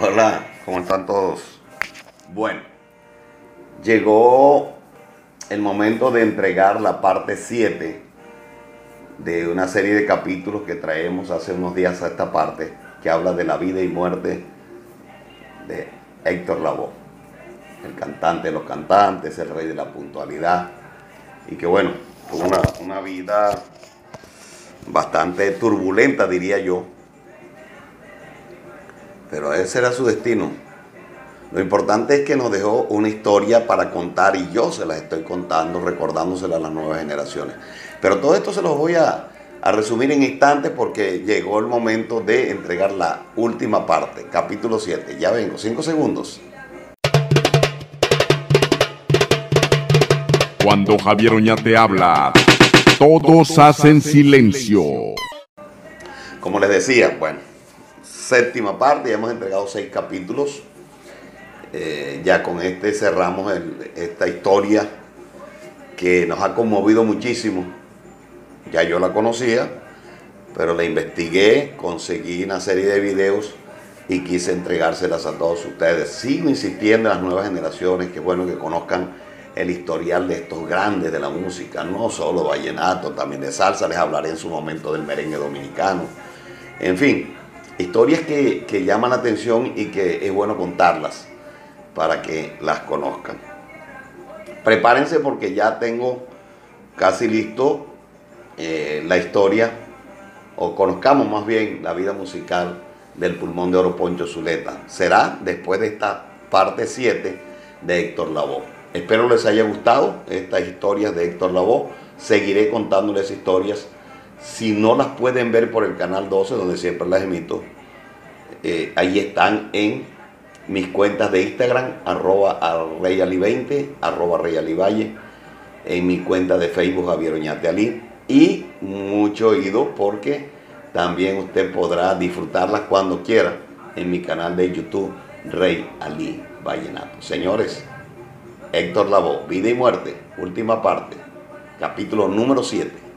Hola, ¿cómo están todos? Bueno, llegó el momento de entregar la parte 7 de una serie de capítulos que traemos hace unos días a esta parte, que habla de la vida y muerte de Héctor Lavoe, el cantante de los cantantes, el rey de la puntualidad, y que bueno, tuvo una, una vida bastante turbulenta, diría yo, pero ese era su destino. Lo importante es que nos dejó una historia para contar y yo se la estoy contando, recordándosela a las nuevas generaciones. Pero todo esto se los voy a, a resumir en instantes porque llegó el momento de entregar la última parte, capítulo 7. Ya vengo, 5 segundos. Cuando Javier Oñate habla, todos hacen silencio. Como les decía, bueno, séptima parte, ya hemos entregado seis capítulos. Eh, ya con este cerramos esta historia que nos ha conmovido muchísimo. Ya yo la conocía, pero la investigué, conseguí una serie de videos y quise entregárselas a todos ustedes. Sigo insistiendo en las nuevas generaciones que bueno que conozcan el historial de estos grandes de la música, no solo vallenato, también de salsa, les hablaré en su momento del merengue dominicano. En fin, historias que, que llaman la atención y que es bueno contarlas para que las conozcan. Prepárense porque ya tengo casi listo eh, la historia, o conozcamos más bien la vida musical del pulmón de oro Poncho Zuleta. Será después de esta parte 7 de Héctor Lavoe. Espero les haya gustado estas historias de Héctor Lavoe. Seguiré contándoles historias. Si no las pueden ver por el canal 12, donde siempre las emito, eh, ahí están en mis cuentas de Instagram, arroba reyali20, arroba reyalivalle, en mi cuenta de Facebook Javier Oñate Ali y mucho oído porque también usted podrá disfrutarlas cuando quiera en mi canal de YouTube Rey Ali Vallenato. Señores, Héctor Lavoe, Vida y Muerte, última parte, capítulo número 7.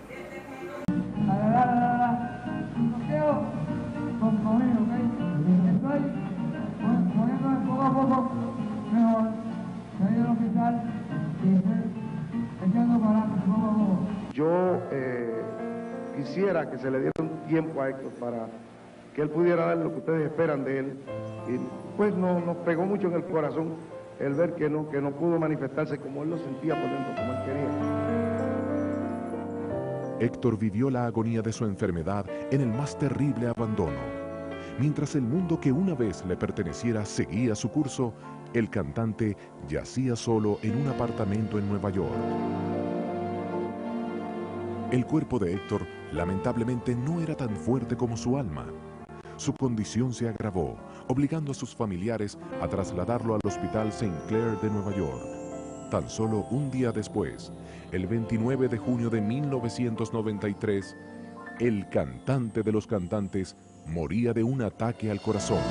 Yo eh, quisiera que se le diera un tiempo a Héctor para que él pudiera dar lo que ustedes esperan de él. Y pues no, nos pegó mucho en el corazón el ver que no, que no pudo manifestarse como él lo sentía por dentro, como él quería. Héctor vivió la agonía de su enfermedad en el más terrible abandono. Mientras el mundo que una vez le perteneciera seguía su curso, el cantante yacía solo en un apartamento en Nueva York. El cuerpo de Héctor lamentablemente no era tan fuerte como su alma. Su condición se agravó, obligando a sus familiares a trasladarlo al Hospital St. Clair de Nueva York. Tan solo un día después, el 29 de junio de 1993, el cantante de los cantantes moría de un ataque al corazón.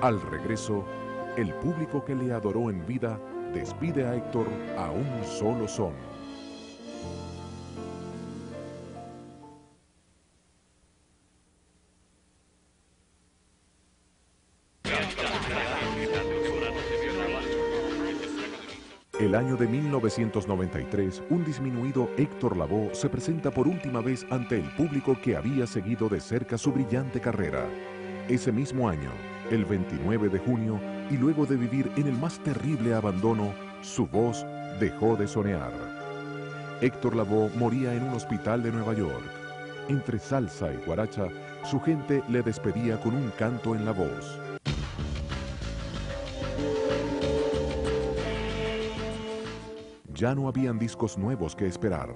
Al regreso, el público que le adoró en vida despide a Héctor a un solo son. El año de 1993, un disminuido Héctor Lavoe se presenta por última vez ante el público que había seguido de cerca su brillante carrera. Ese mismo año, el 29 de junio, y luego de vivir en el más terrible abandono, su voz dejó de sonear. Héctor Lavoe moría en un hospital de Nueva York. Entre salsa y guaracha, su gente le despedía con un canto en la voz. Ya no habían discos nuevos que esperar.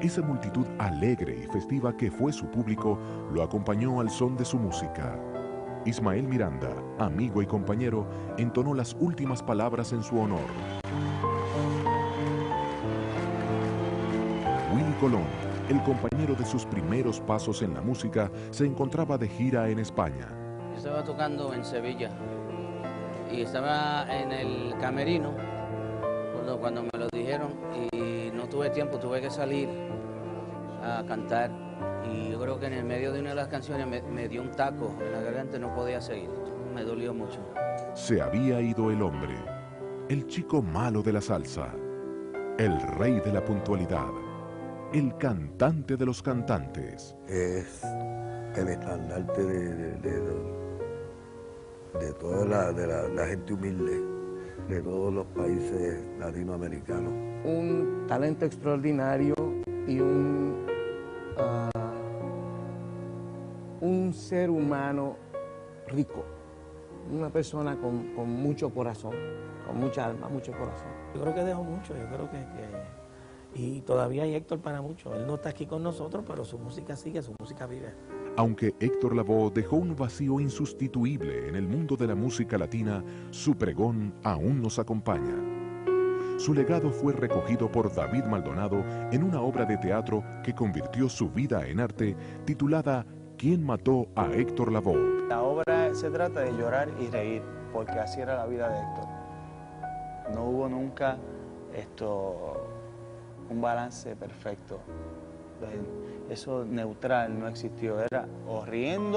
Esa multitud alegre y festiva que fue su público lo acompañó al son de su música. Ismael Miranda, amigo y compañero, entonó las últimas palabras en su honor. Willy Colón, el compañero de sus primeros pasos en la música, se encontraba de gira en España. Estaba tocando en Sevilla y estaba en el camerino cuando me lo dijeron y no tuve tiempo, tuve que salir a cantar Y yo creo que en el medio de una de las canciones me, me dio un taco en la garganta y no podía seguir. Me dolió mucho. Se había ido el hombre, el chico malo de la salsa, el rey de la puntualidad, el cantante de los cantantes. es el estandarte de, de- de- de toda la, de la- la gente humilde de todos los países latinoamericanos. un talento extraordinario y un, un ser humano rico, una persona con, con mucho corazón, con mucha alma, mucho corazón. Yo creo que dejó mucho, yo creo que, que- Y todavía hay Héctor para mucho. Él no está aquí con nosotros, pero su música sigue, su música vive. Aunque Héctor Lavoe dejó un vacío insustituible en el mundo de la música latina, su pregón aún nos acompaña. Su legado fue recogido por David Maldonado en una obra de teatro que convirtió su vida en arte titulada ¿Quién mató a Héctor Lavoe? La obra se trata de llorar y reír, porque así era la vida de Héctor. No hubo nunca esto un balance perfecto. Eso neutral no existió, era o riendo